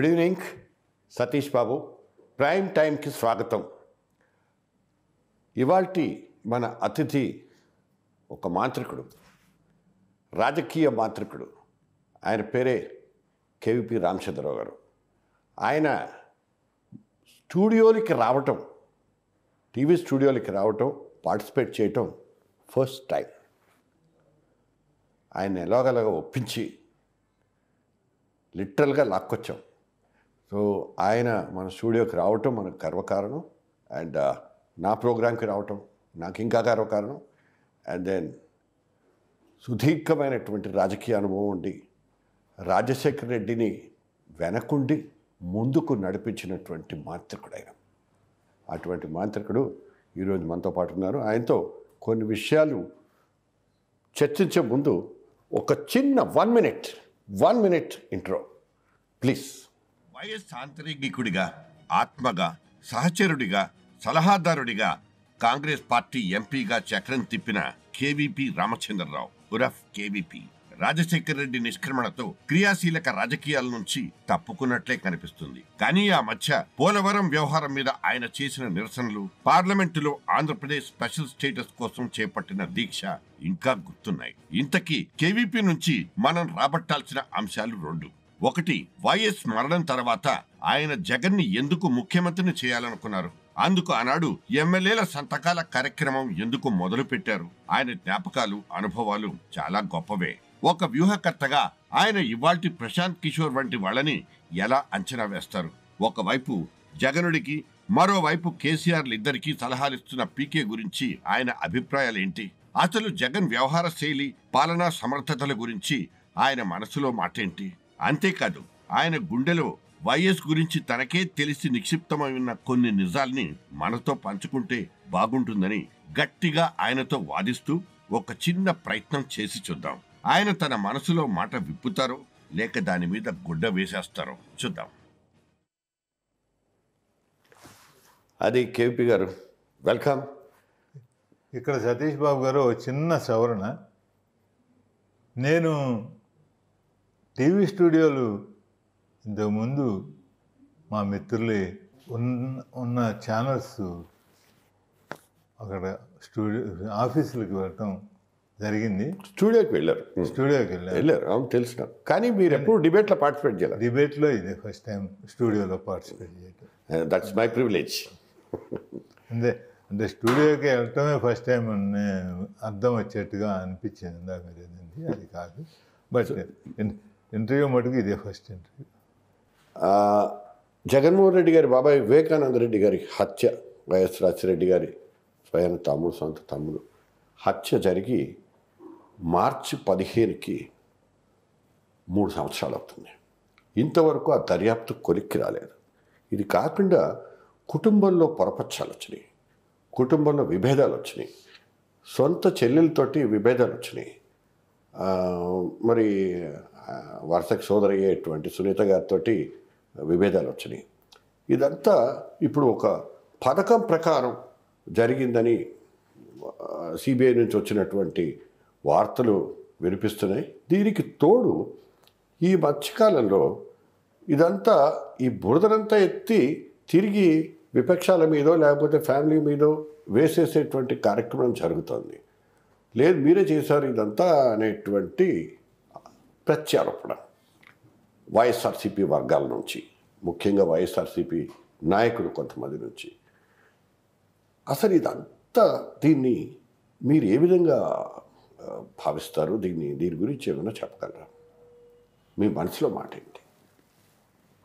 Good evening Satish Babu prime టైంకి స్వాగతం. ఇవాల్టి మన అతిథి ఒక మాంత్రికుడు రాజకీయ మాంత్రికుడు. ఆయన పేరే కేవిపి రామచంద్రరావు గారు. ఆయన స్టూడియోలకి రావటం టీవీ స్టూడియోలకి రావటం పార్టిసిపేట్ చేయటం ఫస్ట్ టైం. ఆయన ఎలాగలాగా ఒప్పించి లిటరల్గా లాక్కొచ్చాం. సో ఆయన మన స్టూడియోకి రావటం మనకు గర్వకారణం. అండ్ uh, నా ప్రోగ్రాంకి రావటం నాకు ఇంకా గర్వకారణం. అండ్ దెన్ సుదీర్ఘమైనటువంటి రాజకీయ అనుభవం ఉండి రాజశేఖర రెడ్డిని వెనకుండి ముందుకు నడిపించినటువంటి మాంత్రికుడు ఆయన. అటువంటి మాంత్రికుడు ఈరోజు మనతో పాటు ఉన్నారు. ఆయనతో కొన్ని విషయాలు చర్చించే ముందు ఒక చిన్న one minute one minute intro please. YS ఆంతరికుడిగా ఆత్మగా సహచరుడిగా సలహాదారుడిగా కాంగ్రెస్ పార్టీ ఎంపీగా చక్రం తిప్పిన కేవీపీ రామచంద్రరావు ఉరఫ్ కేవీపీ. రాజశేఖర రెడ్డి నిష్క్రమణతో క్రియాశీలక రాజకీయాల నుంచి తప్పుకున్నట్లే కనిపిస్తుంది. కానీ ఆ మధ్య పోలవరం వ్యవహారం మీద ఆయన చేసిన నిరసనలు పార్లమెంటులో ఆంధ్రప్రదేశ్ స్పెషల్ స్టేటస్ కోసం చేపట్టిన దీక్ష ఇంకా గుర్తున్నాయి. ఇంతకీ కేవీపీ నుంచి మనం రాబట్టాల్సిన అంశాలు రెండు. ఒకటి వైఎస్ మరణం తర్వాత ఆయన జగన్ని ఎందుకు ముఖ్యమంత్రిని చేయాలనుకున్నారు? అందుకు ఆనాడు ఎమ్మెల్యేల సంతకాల కార్యక్రమం ఎందుకు మొదలు పెట్టారు ఆయన జ్ఞాపకాలు అనుభవాలు చాలా గొప్పవే. ఒక వ్యూహకర్తగా ఆయన ఇవాల్టి ప్రశాంత్ కిషోర్ వంటి వాళ్ళని ఎలా అంచనా వేస్తారు? ఒకవైపు జగనుడికి మరోవైపు కేసీఆర్లు ఇద్దరికీ సలహాలిస్తున్న పీకే గురించి ఆయన అభిప్రాయాలేంటి? అసలు జగన్ వ్యవహార శైలి పాలనా సమర్థతల గురించి ఆయన మనసులో మాటేంటి? అంతేకాదు ఆయన గుండెలో వైఎస్ గురించి తనకే తెలిసి నిక్షిప్తమై ఉన్న కొన్ని నిజాల్ని మనతో పంచుకుంటే బాగుంటుందని గట్టిగా ఆయనతో వాదిస్తూ ఒక చిన్న ప్రయత్నం చేసి చూద్దాం. ఆయన తన మనసులో మాట విప్పుతారో లేక దాని మీద గుడ్డ వేసేస్తారో చూద్దాం. అది కేపీ గారు. వెల్కమ్. ఇక్కడ సతీష్ బాబు గారు ఒక చిన్న సవరణ. నేను టీవీ స్టూడియోలు ఇంతకుముందు మా మిత్రులే ఉన్న ఉన్న ఛానల్స్ అక్కడ స్టూడియో ఆఫీసులకు వెళ్ళటం జరిగింది. స్టూడియోకి వెళ్ళారు. స్టూడియోకి వెళ్ళారు. అవును తెలుసు నాకు. కానీ మీరు ఎప్పుడు డిబేట్లో పార్టిసిపేట్ చేయలేదు. డిబేట్లో ఇదే ఫస్ట్ టైం స్టూడియోలో పార్టిసిపేట్ చేయటం. That's my privilege. అంటే అంటే స్టూడియోకి వెళ్ళటమే ఫస్ట్ టైం అర్థం వచ్చేట్టుగా అనిపించింది ఇందాక అది కాదు. బట్ ఇంటర్వ్యూ మటుకు ఇదే ఫస్ట్ ఇంటర్వ్యూ. జగన్మోహన్ రెడ్డి గారి బాబాయ్ వివేకానంద రెడ్డి గారి హత్య వైఎస్ రాజశిరెడ్డి గారి స్వయం తమ్ముడు సొంత తమ్ముడు. హత్య జరిగి మార్చి పదిహేనుకి మూడు సంవత్సరాలు అవుతుంది. ఇంతవరకు ఆ దర్యాప్తు కొలిక్కి రాలేదు. ఇది కాకుండా కుటుంబంలో పొరపచ్చాలు వచ్చినాయి. కుటుంబంలో విభేదాలు వచ్చినాయి. సొంత చెల్లెలతోటి విభేదాలు వచ్చినాయి. మరి వరుసకు సోదరయ్యేటువంటి సునీత గారితో విభేదాలు వచ్చినాయి. ఇదంతా ఇప్పుడు ఒక పథకం ప్రకారం జరిగిందని సిబిఐ నుంచి వచ్చినటువంటి వార్తలు వినిపిస్తున్నాయి. దీనికి తోడు ఈ మధ్యకాలంలో ఇదంతా ఈ బురదనంతా ఎత్తి తిరిగి విపక్షాల మీదో లేకపోతే ఫ్యామిలీ మీదో వేసేసేటువంటి కార్యక్రమం జరుగుతోంది. లేదు మీరే చేశారు ఇదంతా అనేటువంటి ప్రత్యారోపణ. వైఎస్ఆర్సీపీ వర్గాల నుంచి ముఖ్యంగా వైఎస్ఆర్సీపీ నాయకులు కొంతమంది నుంచి. అసలు ఇదంతా దీన్ని మీరు ఏ విధంగా భావిస్తారు? దీన్ని దీని గురించి ఏమైనా చెప్పగలరా? మీ మనసులో మాట ఏంటి?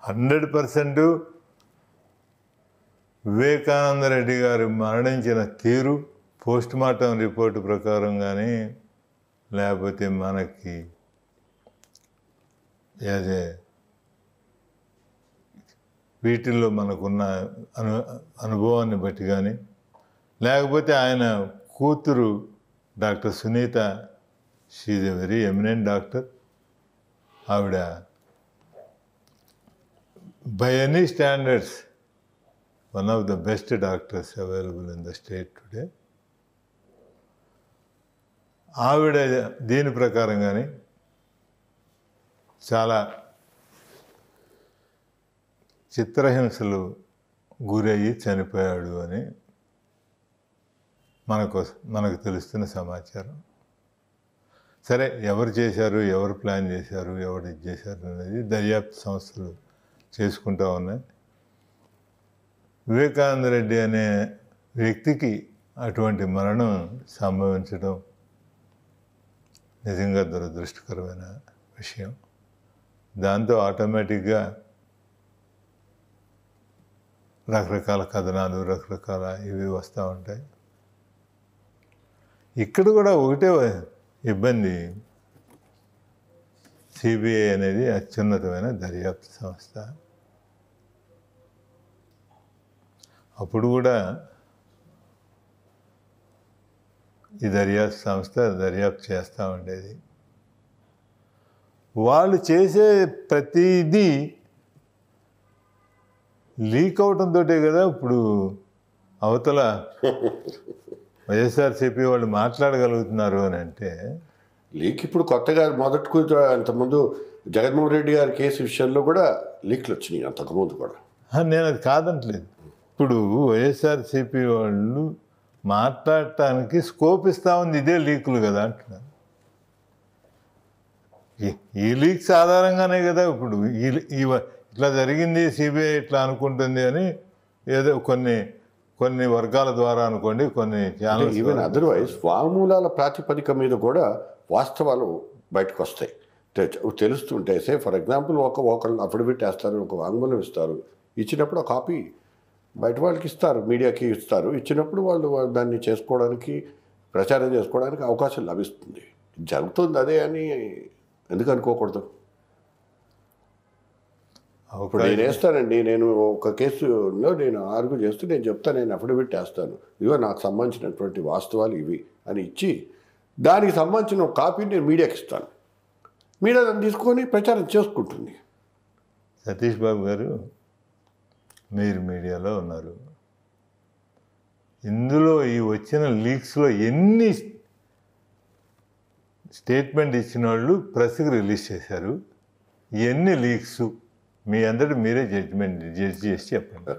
హండ్రెడ్ పర్సెంట్ వివేకానంద రెడ్డి గారు మరణించిన తీరు పోస్ట్ మార్టం రిపోర్టు ప్రకారం కానీ లేకపోతే మనకి అదే వీటిల్లో మనకున్న అను అనుభవాన్ని బట్టి కానీ లేకపోతే ఆయన కూతురు doctor Sunita she's a very eminent doctor ఆవిడ by any standards one of the best doctors available in the state today ఆవిడ దీని ప్రకారం కానీ చాలా చిత్రహింసలు గురయ్యి చనిపోయాడు అని మనకు మనకు తెలుస్తున్న సమాచారం. సరే ఎవరు చేశారు ఎవరు ప్లాన్ చేశారు ఎవరు ఇది చేశారు అనేది దర్యాప్తు సంస్థలు చేసుకుంటూ ఉన్నాయి. వివేకానంద రెడ్డి అనే వ్యక్తికి అటువంటి మరణం సంభవించడం నిజంగా దురదృష్టకరమైన విషయం. దాంతో ఆటోమేటిక్గా రకరకాల కథనాలు రకరకాల ఇవి వస్తూ ఉంటాయి. ఇక్కడ కూడా ఒకటే ఇబ్బంది. సిబిఐ అనేది అత్యున్నతమైన దర్యాప్తు సంస్థ. అప్పుడు కూడా ఈ దర్యాప్తు సంస్థ దర్యాప్తు చేస్తూ ఉండేది. వాళ్ళు చేసే ప్రతిదీ లీక్ అవటంతో కదా ఇప్పుడు అవతల వైఎస్ఆర్సీపీ వాళ్ళు మాట్లాడగలుగుతున్నారు అని అంటే. లీక్ ఇప్పుడు కొత్తగా మొదటికు అంతకుముందు జగన్మోహన్ రెడ్డి గారి కేసు విషయంలో కూడా లీక్లు వచ్చినాయి అంతకుముందు కూడా. నేను అది కాదంటలేదు. ఇప్పుడు వైఎస్ఆర్సీపీ వాళ్ళు మాట్లాడటానికి స్కోప్ ఇస్తా ఉంది ఇదే లీకులు కదా అంటున్నాను ఈ- లీక్స్ ఆధారంగానే కదా ఇప్పుడు ఈ ఇట్లా జరిగింది సిబిఐ ఇట్లా అనుకుంటుంది అని ఏదో కొన్ని కొన్ని వర్గాల ద్వారా అనుకోండి కొన్ని ఛానల్స్ ఈవెన్ అదర్వైజ్ వామూలాల ప్రాతిపదిక మీద కూడా వాస్తవాలు బయటకు వస్తాయి. తెలుస్తుంటే సే ఫర్ ఎగ్జాంపుల్ ఒక ఒకళ్ళు అఫిడవిట్ వేస్తారు ఒక వాంగ్మూలం ఇస్తారు ఇచ్చినప్పుడు ఆ కాపీ బయట వాళ్ళకి ఇస్తారు మీడియాకి ఇస్తారు ఇచ్చినప్పుడు వాళ్ళు దాన్ని చేసుకోవడానికి ప్రచారం చేసుకోవడానికి అవకాశం లభిస్తుంది. జరుగుతుంది అదే అని ఎందుకు అనుకోకూడదు? ఇప్పుడు నేను వేస్తానండి నేను ఒక కేసులో నేను ఆర్గ్యూ చేస్తూ నేను చెప్తాను నేను అఫిడవిట్ వేస్తాను. ఇవో నాకు సంబంధించినటువంటి వాస్తవాలు ఇవి అని ఇచ్చి దానికి సంబంధించిన ఒక కాపీని నేను మీడియాకి ఇస్తాను. మీడియా దాన్ని తీసుకొని ప్రచారం చేసుకుంటుంది. సతీష్ బాబు గారు మీరు మీడియాలో ఉన్నారు. ఇందులో ఈ వచ్చిన లీక్స్లో ఎన్ని స్టేట్మెంట్ ఇచ్చిన వాళ్ళు ప్రెస్కి రిలీజ్ చేశారు. ఎన్ని లీక్స్ మీ అందరి మీరే జడ్జిమెంట్ జడ్జి చేసి చెప్పండి.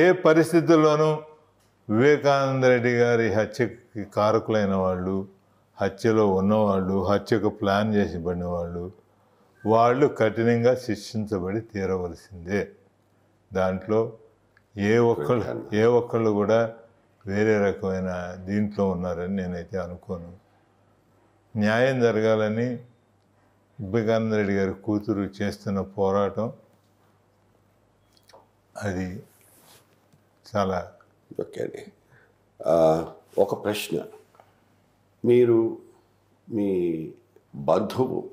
ఏ పరిస్థితుల్లోనూ వివేకానంద రెడ్డి గారి హత్యకి కారకులైన వాళ్ళు హత్యలో ఉన్నవాళ్ళు హత్యకు ప్లాన్ చేసిబడిన వాళ్ళు వాళ్ళు కఠినంగా శిక్షించబడి తీరవలసిందే. దాంట్లో ఏ ఒక్కళ్ళు ఏ ఒక్కళ్ళు కూడా వేరే రకమైన దీంట్లో ఉన్నారని నేనైతే అనుకోను. న్యాయం జరగాలని వివేకానంద రెడ్డి గారి కూతురు చేస్తున్న పోరాటం అది చాలా ఓకే అండి. ఒక ప్రశ్న. మీరు మీ బంధువు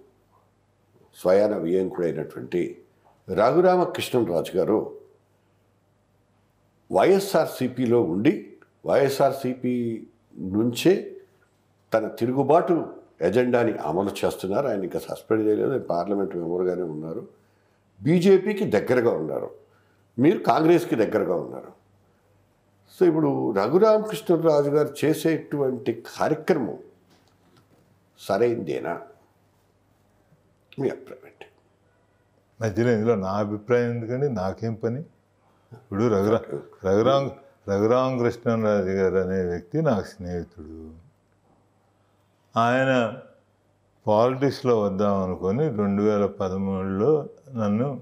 స్వయాన వియంకుడైనటువంటి రఘురామకృష్ణరాజు గారు వైఎస్ఆర్సిపిలో ఉండి వైఎస్ఆర్సిపి నుంచే తన తిరుగుబాటు ఎజెండాని అమలు చేస్తున్నారు. ఆయన ఇంకా సస్పెండ్ చేయలేదు. ఆయన పార్లమెంట్ మెంబర్గానే ఉన్నారు. బీజేపీకి దగ్గరగా ఉన్నారు. మీరు కాంగ్రెస్కి దగ్గరగా ఉన్నారు. సో ఇప్పుడు రఘురామకృష్ణరాజు గారు చేసేటువంటి కార్యక్రమం సరైందేనా? మీ అభిప్రాయం ఏంటి? మధ్యలో ఇందులో నా అభిప్రాయం ఎందుకండి? నాకేం పని? ఇప్పుడు రఘురా రఘురాం రఘురామ కృష్ణరాజు గారు అనే వ్యక్తి నాకు స్నేహితుడు. ఆయన పాలిటిక్స్లో వద్దాం అనుకొని రెండు వేల పదమూడులో నన్ను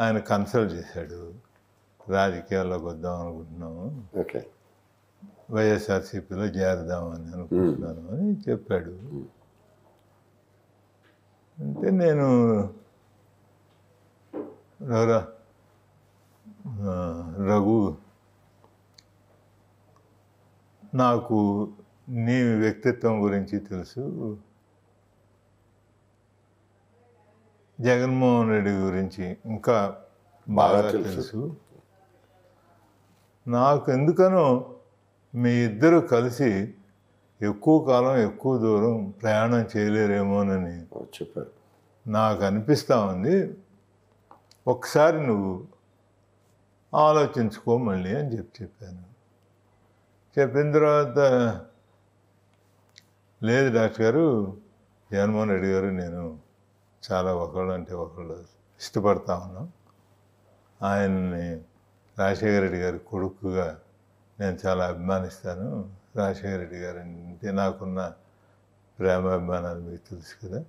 ఆయన కన్సల్ట్ చేశాడు. రాజకీయాల్లోకి వద్దాం అనుకుంటున్నాము. ఓకే. వైఎస్ఆర్సీపీలో చేరదామని అనుకుంటున్నాను అని చెప్పాడు. అంటే నేను రఘు నాకు నీ వ్యక్తిత్వం గురించి తెలుసు. జగన్మోహన్ రెడ్డి గురించి ఇంకా బాగా తెలుసు. నాకు ఎందుకనో మీ ఇద్దరు కలిసి ఎక్కువ కాలం ఎక్కువ దూరం ప్రయాణం చేయలేరేమోనని చెప్పారు. నాకు అనిపిస్తూ ఉంది. ఒకసారి నువ్వు ఆలోచించుకో మళ్ళీ అని చెప్పి చెప్పాను. చెప్పిన తర్వాత లేదు డాక్టర్ గారు జగన్మోహన్ రెడ్డి గారు నేను చాలా ఒకళ్ళు అంటే ఒకళ్ళు ఇష్టపడతా ఉన్నాం. ఆయన్ని రాజశేఖర రెడ్డి గారి కొడుకుగా నేను చాలా అభిమానిస్తాను. రాజశేఖర రెడ్డి గారు అంటే నాకున్న ప్రేమాభిమానాలు మీకు తెలుసు కదా.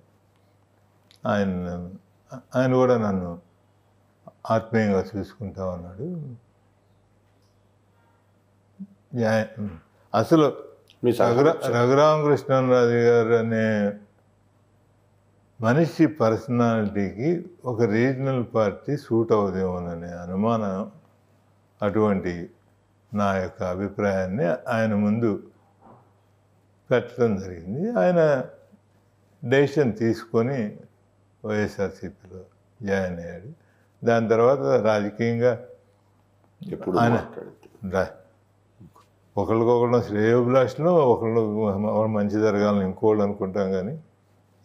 ఆయన ఆయన కూడా నన్ను ఆత్మీయంగా చూసుకుంటా ఉన్నాడు. అసలు మీ రఘురా సహకారం రఘురామకృష్ణరాజు గారు అనే మనిషి పర్సనాలిటీకి ఒక రీజనల్ పార్టీ సూట్ అవుదేమోననే అనుమానం అటువంటి నా యొక్క అభిప్రాయాన్ని ఆయన ముందు పెట్టడం జరిగింది. ఆయన డెసిషన్ తీసుకొని వైఎస్ఆర్సీపీలో జాయిన్ అయ్యాడు. దాని తర్వాత రాజకీయంగా ఎప్పుడు ఆయన- మాట్లాడుతూ రా- ఒకరికొకళ్ళు శ్రేయోభిలాషులు ఒకళ్ళు ఒకళ్ళు మంచి జరగాలని ఇంకోళ్ళు అనుకుంటాం కానీ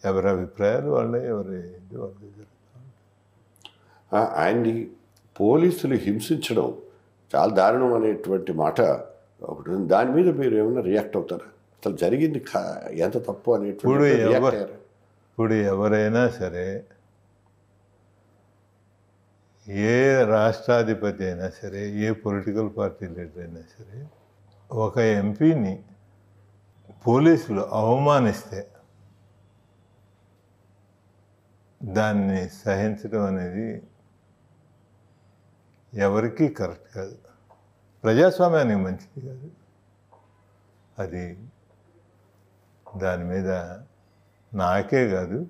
ఎవరి అభిప్రాయాలు వాళ్ళే ఎవరి ఇది వాళ్ళే ఆయన్ని పోలీసులు హింసించడం చాలా దారుణం అనేటువంటి మాట ఒకటి. దాని మీద మీరు ఏమైనా రియాక్ట్ అవుతారా? అసలు జరిగింది ఎంత తప్పు అనేటువంటి ఇప్పుడు ఎవరైనా సరే ఏ రాష్ట్రాధిపతి అయినా సరే ఏ పొలిటికల్ పార్టీ లీడర్ అయినా సరే ఒక ఎంపీని పోలీసులు అవమానిస్తే దాన్ని సహించడం అనేది ఎవరికీ కరెక్ట్ కాదు. ప్రజాస్వామ్యానికి మంచిది కాదు. అది దాని మీద నాకే కాదు.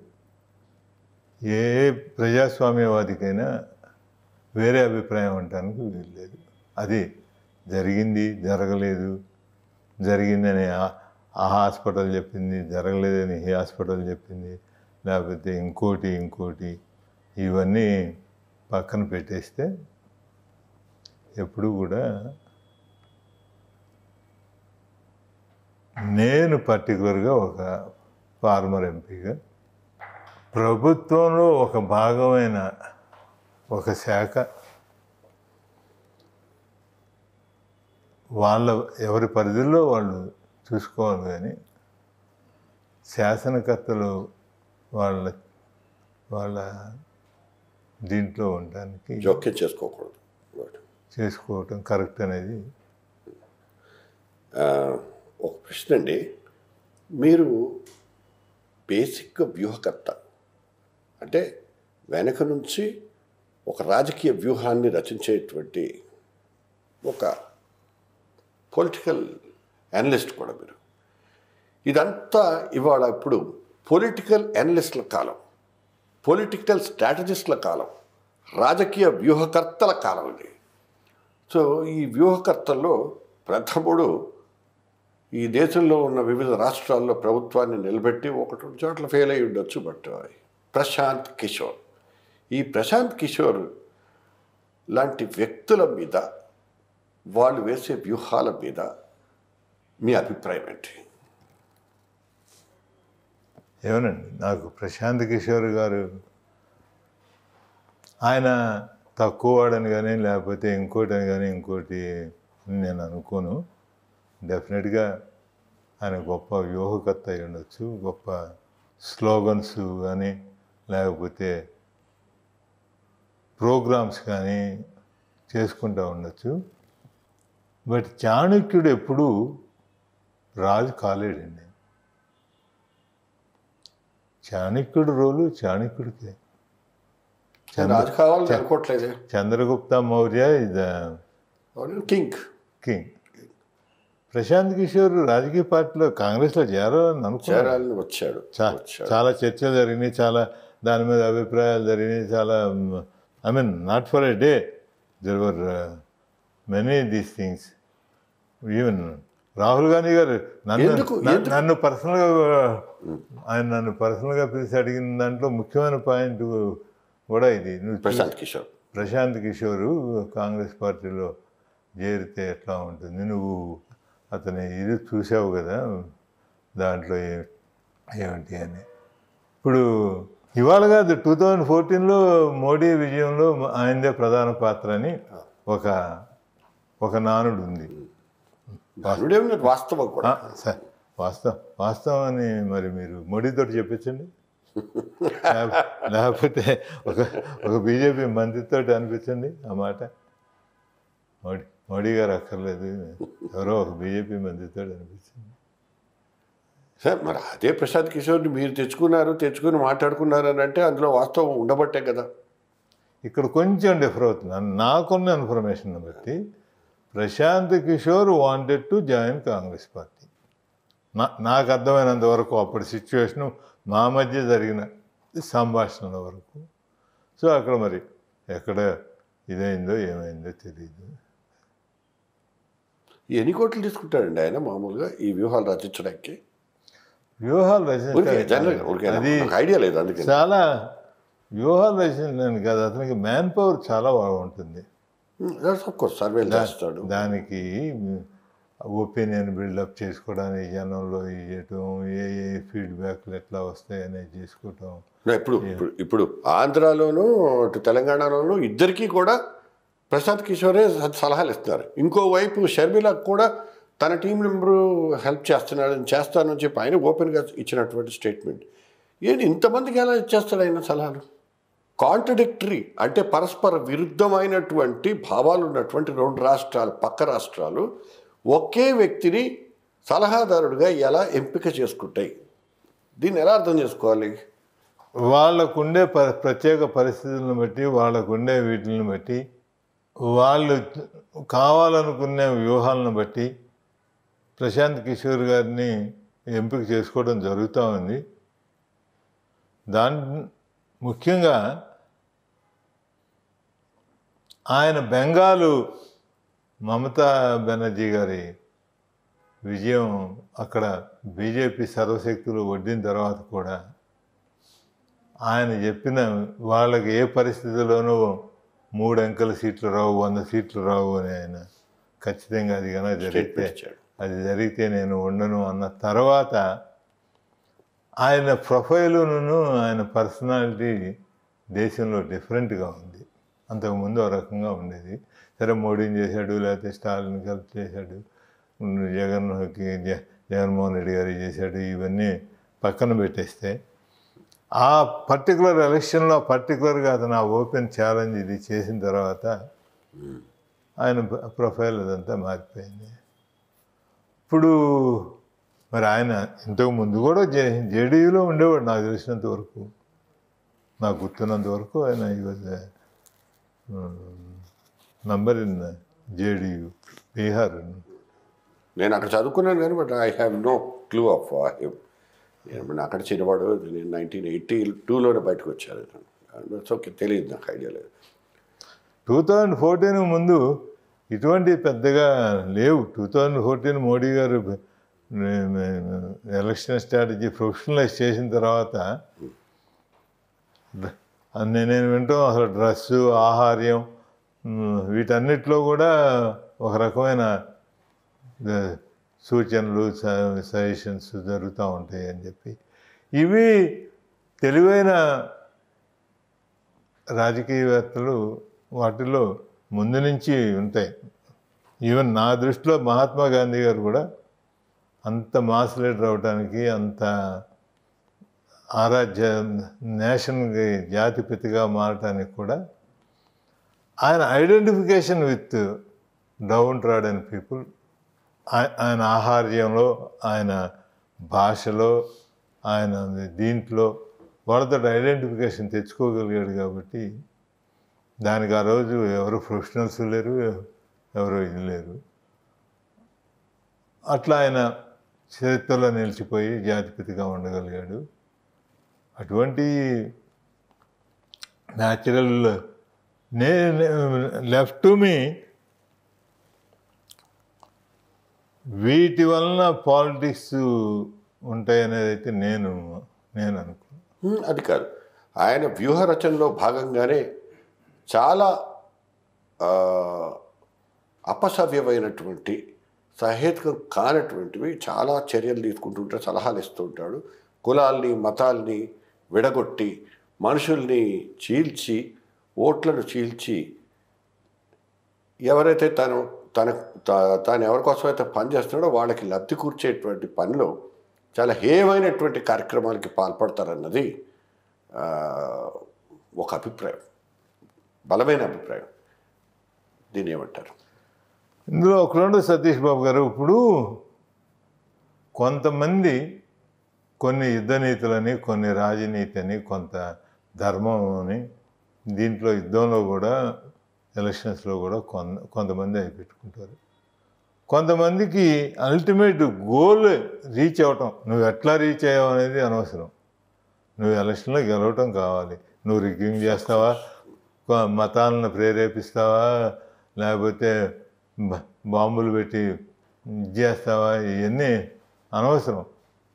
ఏ ప్రజాస్వామ్యవాదికైనా వేరే అభిప్రాయం ఉండటానికి వీల్లేదు. అది జరిగింది జరగలేదు. జరిగిందని ఆ- ఆ హాస్పిటల్ చెప్పింది జరగలేదని ఈ హాస్పిటల్ చెప్పింది లేకపోతే ఇంకోటి ఇంకోటి. ఇవన్నీ పక్కన పెట్టేస్తే ఎప్పుడు కూడా నేను పర్టికులర్గా ఒక ఫార్మర్ ఎంపీగా ప్రభుత్వంలో ఒక భాగమైన ఒక శాఖ వాళ్ళ ఎవరి పరిధిలో వాళ్ళు చూసుకోవాలి కానీ శాసనకర్తలు వాళ్ళ వాళ్ళ దీంట్లో ఉండడానికి జోక్యం చేసుకోకూడదు. చేసుకోవటం కరెక్ట్ అనేది. ఒక ప్రశ్న అండి. మీరు బేసిక్గా వ్యూహకర్త. అంటే వెనక నుంచి ఒక రాజకీయ వ్యూహాన్ని రచించేటువంటి ఒక పొలిటికల్ అనలిస్ట్ కూడా మీరు. ఇదంతా ఇవాళ ఇప్పుడు పొలిటికల్ అనలిస్టుల కాలం పొలిటికల్ స్ట్రాటజిస్టుల కాలం రాజకీయ వ్యూహకర్తల కాలం ఇది. సో ఈ వ్యూహకర్తల్లో ప్రథముడు ఈ దేశంలో ఉన్న వివిధ రాష్ట్రాల్లో ప్రభుత్వాన్ని నిలబెట్టి ఒకటి చోట్ల ఫెయిల్ అయి ఉండొచ్చు బట్ ప్రశాంత్ కిషోర్. ఈ ప్రశాంత్ కిషోర్ లాంటి వ్యక్తుల మీద వాళ్ళు వేసే వ్యూహాల మీద మీ అభిప్రాయం ఏంటి? ఏమోనండి? నాకు ప్రశాంత్ కిషోర్ గారు ఆయన తక్కువ వాడని కానీ లేకపోతే ఇంకోటి అని కానీ ఇంకోటి నేను అనుకోను. డెఫినెట్గా ఆయన గొప్ప వ్యూహకర్త అయి ఉండొచ్చు గొప్ప స్లోగన్స్ కానీ లేకపోతే ప్రోగ్రామ్స్ కానీ చేసుకుంటూ ఉండొచ్చు. బట్ చాణక్యుడు ఎప్పుడూ రాజు కాలేడండి. చాణక్యుడు రోలు చాణక్యుడికే. చంద్రగుప్త మౌర్య కింగ్. కింగ్. ప్రశాంత్ కిషోర్ రాజకీయ పార్టీలో కాంగ్రెస్లో చేరాలని చా- వచ్చాడు. చాలా చర్చలు జరిగినాయి చాలా దాని మీద అభిప్రాయాలు జరిగినాయి చాలా I mean not for a day there were many these things even Rahul Gandhi garu నన్ను? నన్ను పర్సనల్గా ఆయన నన్ను పర్సనల్గా పిలిచి అడిగిన దాంట్లో ముఖ్యమైన పాయింట్ కూడా ఇది. ప్రశాంత్ కిషోర్. ప్రశాంత్ కిషోర్ కాంగ్రెస్ పార్టీలో చేరితే ఎట్లా ఉంటుంది? నువ్వు అతని ఇది చూసావు కదా దాంట్లో ఏమిటి అని. ఇప్పుడు ఇవాళ కాదు టూ థౌజండ్ ఫోర్టీన్లో మోడీ విజయంలో ఆయనదే ప్రధాన పాత్ర అని ఒక ఒక నానుడు ఉంది. నానుడేమన్నా వాస్తవం కూడా. ఆ, స- వాస్తవం వాస్తవం అని మరి మీరు మోడీతో చెప్పించండి. లేక- లేకపోతే ఒక ఒక బీజేపీ మంత్రితో అనిపించండి ఆ మాట. మోడీ మోడీ గారు అక్కర్లేదు. ఎవరో ఒక బీజేపీ మంత్రితో అనిపించింది సార్ మరి అదే ప్రసాద్ కిషోర్ని మీరు తెచ్చుకున్నారు తెచ్చుకుని మాట్లాడుకున్నారు అని అంటే అందులో వాస్తవం ఉండబట్టే కదా. ఇక్కడ కొంచెం డిఫర్ అవుతుంది. నాకున్న ఇన్ఫర్మేషన్ బట్టి Prashant Kishor wanted to join Congress party. నా నాకు అర్థమైనంత వరకు అప్పటి సిచ్యువేషను మా మధ్య జరిగిన సంభాషణల వరకు. సో అక్కడ మరి ఎక్కడ ఇదైందో ఏమైందో తెలియదు ఎన్ని కోట్లు తీసుకుంటాడండి ఆయన మామూలుగా ఈ వ్యూహాలు రచించడానికి? వ్యూహాలు రచించడానికి ఐడియా లేదు అందుకని. చాలా వ్యూహాలు రచించడానికి కాదు అతనికి మ్యాన్ పవర్ చాలా బాగుంటుంది. కోర్స్ సర్వేలు చేస్తాడు. దానికి ఒపీనియన్ బిల్డప్ చేసుకోవడానికి జనంలో ఇవ్వటం ఏ ఏ ఫీడ్బ్యాక్లు ఎట్లా వస్తాయి అనేది చేసుకోవటం. ఇప్పుడు ఇప్పుడు ఆంధ్రాలోనూ అటు తెలంగాణలోనూ ఇద్దరికీ కూడా ప్రసాద్ కిషోరే సలహాలు ఇస్తున్నారు. ఇంకోవైపు షర్మిలకు కూడా తన టీం మెంబరు హెల్ప్ చేస్తున్నాడని చేస్తానని చెప్పి ఆయన ఓపెన్గా ఇచ్చినటువంటి స్టేట్మెంట్. ఏంటి ఇంతమందికి ఎలా ఇచ్చేస్తాడు ఆయన సలహాలు? కాంట్రడిక్టరీ అంటే పరస్పర విరుద్ధమైనటువంటి భావాలు ఉన్నటువంటి రెండు రాష్ట్రాలు పక్క రాష్ట్రాలు ఒకే వ్యక్తిని సలహాదారుడిగా ఎలా ఎంపిక చేసుకుంటాయి? దీన్ని ఎలా అర్థం చేసుకోవాలి? వాళ్ళకుండే ప ప్రత్యేక పరిస్థితులను బట్టి వాళ్ళకుండే వీటిని బట్టి వాళ్ళు కావాలనుకునే వ్యూహాలను బట్టి ప్రశాంత్ కిషోర్ గారిని ఎంపిక చేసుకోవడం జరుగుతూ ఉంది. దాని ముఖ్యంగా ఆయన బెంగాలు మమతా బెనర్జీ గారి విజయం అక్కడ బీజేపీ సర్వశక్తులు వడ్డిన తర్వాత కూడా ఆయన చెప్పిన వాళ్ళకి ఏ పరిస్థితిలోనూ మూడు అంకెల సీట్లు రావు వంద సీట్లు రావు అని ఆయన ఖచ్చితంగా అది కనుక జరిగితే అది జరిగితే నేను ఉండను అన్న తర్వాత ఆయన ప్రొఫైలును ఆయన పర్సనాలిటీ దేశంలో డిఫరెంట్గా ఉంది. అంతకుముందు ఒక రకంగా ఉండేది. సరే మోడీని చేశాడు లేకపోతే స్టాలిన్ కలిపి చేశాడు జగన్కి జ- జగన్మోహన్ రెడ్డి గారు చేశాడు ఇవన్నీ పక్కన పెట్టేస్తే ఆ పర్టికులర్ ఎలక్షన్లో పర్టికులర్గా అతను ఆ ఓపెన్ ఛాలెంజ్ ఇది చేసిన తర్వాత ఆయన ప్రొఫైల్ అదంతా మారిపోయింది. ఇప్పుడు మరి ఆయన ఇంతకు ముందు కూడా జే జేడీయూలో ఉండేవాడు నాకు తెలిసినంత వరకు. నాకు గుర్తున్నంత వరకు ఆయన ఈ నంబర్ ఇన్ జేడీయూ బీహార్. నేను అక్కడ చదువుకున్నాను కానీ but I have no clue of him. నేను అక్కడ చిన్నవాడు నేను నైన్టీన్ ఎయిటీ టూలోనే బయటకు వచ్చాను. ఓకే తెలియదు నాకు ఐడియా లేదు. టూ థౌజండ్ ఫోర్టీన్ ముందు ఇటువంటి పెద్దగా లేవు. టూ థౌజండ్ ఫోర్టీన్ మోడీ గారు ఎలక్షన్ స్ట్రాటజీ ప్రొఫెషనలైజ్ చేసిన తర్వాత నే- నేను వింటాం అసలు డ్రెస్సు ఆహార్యం వీటన్నిటిలో కూడా ఒక రకమైన సూచనలు సజెషన్స్ జరుగుతూ ఉంటాయి అని చెప్పి. ఇవి తెలివైన రాజకీయవేత్తలు వాటిలో ముందు నుంచి ఉంటాయి. ఈవెన్ నా దృష్టిలో మహాత్మా గాంధీ గారు కూడా అంత మాస్ లీడర్ అవడానికి అంత ఆరాధ్య నేషన్కి జాతిపతిగా మారటానికి కూడా ఆయన identification with downtrodden people ఆయన ఆహార్యంలో ఆయన భాషలో ఆయన దీంట్లో వాళ్ళతో ఐడెంటిఫికేషన్ తెచ్చుకోగలిగాడు కాబట్టి దానికి ఆ రోజు ఎవరు ప్రొఫెషనల్స్ లేరు ఎవరు ఇది లేరు. అట్లా ఆయన చరిత్రలో నిలిచిపోయి జాతిపతిగా ఉండగలిగాడు. అటువంటి న్యాచురల్ నే లెఫ్ట్ టు మీ వీటి వలన పాలిటిక్స్ ఉంటాయనేది అయితే నేను నేను అనుకున్నాను అది కాదు. ఆయన వ్యూహ రచనలో భాగంగానే చాలా అపసవ్యమైనటువంటి సహేతుకం కానటువంటివి చాలా చర్యలు తీసుకుంటుంటే సలహాలు ఇస్తూ ఉంటాడు కులాల్ని మతాల్ని విడగొట్టి మనుషుల్ని చీల్చి ఓట్లను చీల్చి ఎవరైతే తను తన తాను ఎవరి కోసం అయితే పని వాళ్ళకి లబ్ధి కూర్చేటువంటి పనిలో చాలా హేవైనటువంటి కార్యక్రమాలకి పాల్పడతారన్నది ఒక అభిప్రాయం బలమైన అభిప్రాయం. దీన్ని ఏమంటారు? ఇందులో ఒక సతీష్ బాబు గారు. ఇప్పుడు కొంతమంది కొన్ని యుద్ధ నీతులని కొన్ని రాజనీతి అని కొంత ధర్మం అని దీంట్లో యుద్ధంలో కూడా ఎలక్షన్స్లో కూడా కొంత కొంతమంది అవి పెట్టుకుంటారు కొంతమందికి అల్టిమేట్ గోల్ రీచ్ అవ్వటం నువ్వు ఎట్లా రీచ్ అయ్యావు అనేది అనవసరం. నువ్వు ఎలక్షన్లో గెలవటం కావాలి. నువ్వు రిగ్గింగ్ చేస్తావా? కొ- మతాలను ప్రేరేపిస్తావా? లేకపోతే బాంబులు పెట్టి ఇది చేస్తావా? ఇవన్నీ అనవసరం.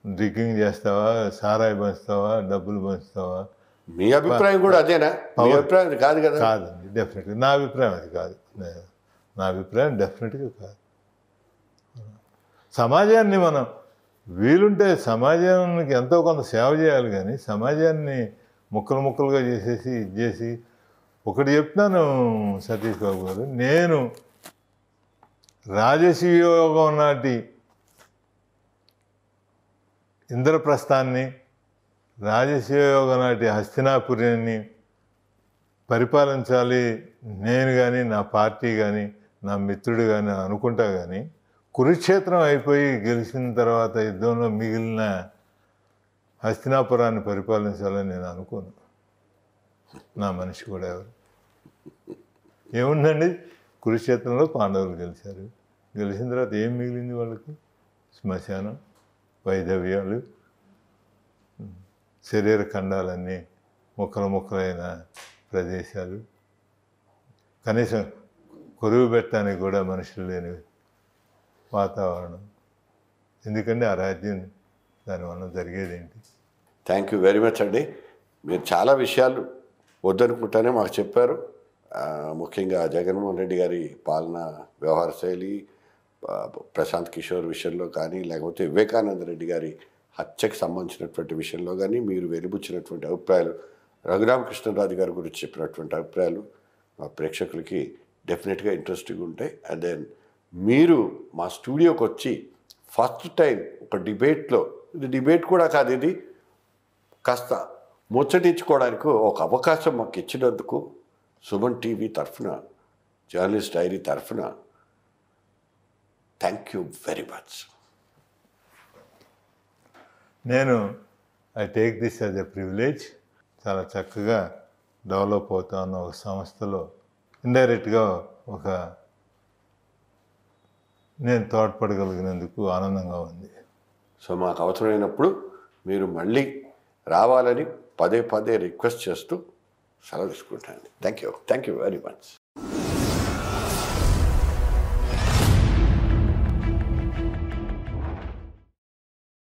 రిగ్గింగ్ చేస్తావా? సారాయి పంచుతావా? డబ్బులు పంచుతావా? మీ అభిప్రాయం కూడా అదేనా? మీ అభిప్రాయం కాదు కదా? కాదండి డెఫినెట్గా. నా అభిప్రాయం అది కాదు. నే- నా అభిప్రాయం డెఫినెట్గా కాదు. సమాజాన్ని మనం వీలుంటే సమాజానికి ఎంతో కొంత సేవ చేయాలి కానీ సమాజాన్ని ముక్కలు ముక్కలుగా చేసేసి ఇది చేసి ఒకటి చెప్తున్నాను సతీష్ బాబు గారు నేను రాజసీయోగం నాటి ఇంద్రప్రస్థాన్ని రాజసీయోగం నాటి హస్తినాపురిని పరిపాలించాలి నేను కానీ నా పార్టీ కానీ నా మిత్రుడు కానీ అనుకుంటా కానీ కురుక్షేత్రం అయిపోయి గెలిచిన తర్వాత యుద్ధంలో మిగిలిన హస్తినాపురాన్ని పరిపాలించాలని నేను అనుకోను. నా మనిషి కూడా ఎవరు? ఏముందండి? కురుక్షేత్రంలో పాండవులు గెలిచారు. గెలిచిన తర్వాత ఏం మిగిలింది వాళ్ళకి? శ్మశానం వైధవ్యాలు శరీర ఖండాలన్నీ మొక్కలు మొక్కలైన ప్రదేశాలు. కనీసం కొరువు పెట్టడానికి కూడా మనుషులు లేని వాతావరణం. ఎందుకంటే ఆ రాజ్యం దానివల్ల జరిగేది ఏంటి? థ్యాంక్ యూ వెరీ మచ్ అండి. మీరు చాలా విషయాలు వద్దనుకుంటానే మాకు చెప్పారు. ముఖ్యంగా జగన్మోహన్ రెడ్డి గారి పాలన వ్యవహార శైలి ప్రశాంత్ కిషోర్ విషయంలో కానీ లేకపోతే వివేకానంద రెడ్డి గారి హత్యకు సంబంధించినటువంటి విషయంలో కానీ మీరు వెలిబుచ్చినటువంటి అభిప్రాయాలు రఘురామకృష్ణరాజు గారి గురించి చెప్పినటువంటి అభిప్రాయాలు మా ప్రేక్షకులకి డెఫినెట్గా ఇంట్రెస్టింగ్ ఉంటాయి. అండ్ దెన్ మీరు మా స్టూడియోకి వచ్చి ఫస్ట్ టైం ఒక డిబేట్లో ఇది డిబేట్ కూడా కాదు ఇది కాస్త ముచ్చటించుకోవడానికి ఒక అవకాశం మాకు ఇచ్చినందుకు సుమన్ టీవీ తరఫున జర్నలిస్ట్ డైరీ తరఫున థ్యాంక్ యూ వెరీ మచ్ నేను I take this as a privilege చాలా చక్కగా డెవలప్ అవుతా ఉన్న ఒక సంస్థలో. ఇండైరెక్ట్గా ఒక నేను తోడ్పడగలిగినందుకు ఆనందంగా ఉంది. సో మాకు అవసరమైనప్పుడు మీరు మళ్ళీ రావాలని పదే పదే రిక్వెస్ట్ చేస్తూ సెలవు తీసుకుంటాను. Thank you thank you very much